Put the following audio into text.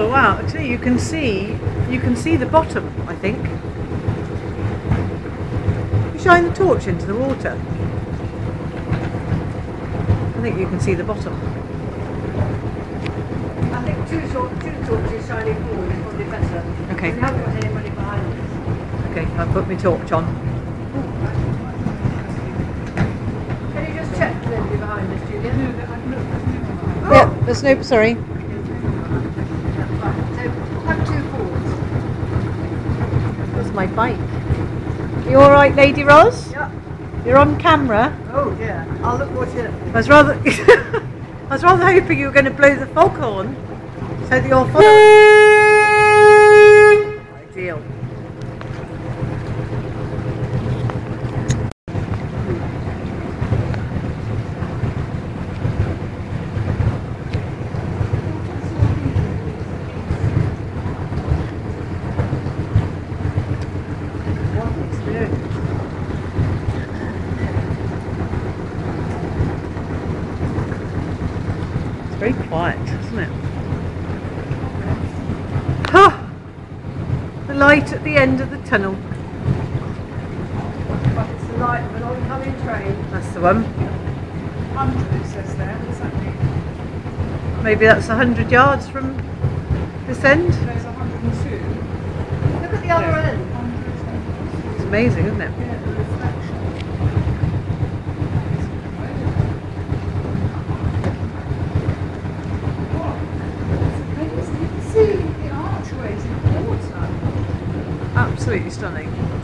Oh wow! Actually, you can see you can see the bottom. I think. You shine the torch into the water. I think you can see the bottom. I think two, tor- two torches shining forward is probably better. Okay. We haven't got anybody behind us. Okay, I've put my torch on. Can you just check nobody behind us, Julia? Oh, Yeah, there's no. Sorry. Right, so have two forwards. That's my bike. You all right, Lady Ros? Yeah. You're on camera. Oh dear. I'll look watch it. I was rather, I was rather hoping you were going to blow the foghorn, so that your very quiet, isn't it? Ah, the light at the end of the tunnel. But it's the light of an oncoming train. That's the one. 100 it says there. What does that mean? Maybe that's a hundred yards from this end. There's 102. Look at the other Yeah. end. It's amazing, isn't it? Yeah, the reflection. What? It's amazing. You can see the archways in the water. Absolutely stunning.